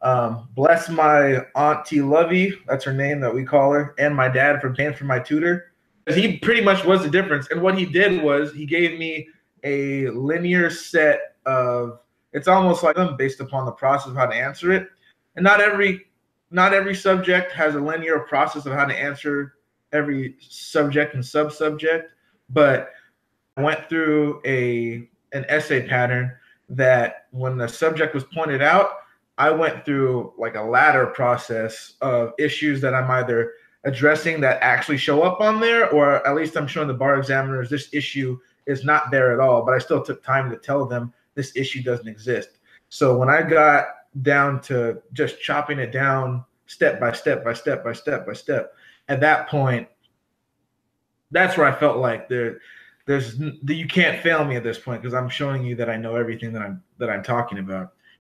Um, bless my auntie Lovie, that's her name that we call her, and my dad for paying for my tutor. He pretty much was the difference. And what he did was he gave me a linear set of it's almost like them based upon the process of how to answer it. And not every not every subject has a linear process of how to answer every subject and sub-subject, but I went through a an essay pattern that when the subject was pointed out, I went through like a ladder process of issues that I'm either addressing that actually show up on there, or at least I'm showing the bar examiners this issue is not there at all. But I still took time to tell them this issue doesn't exist. So when I got down to just chopping it down step by step by step by step by step, at that point, that's where I felt like there, there's you can't fail me at this point because I'm showing you that I know everything that I'm that I'm talking about.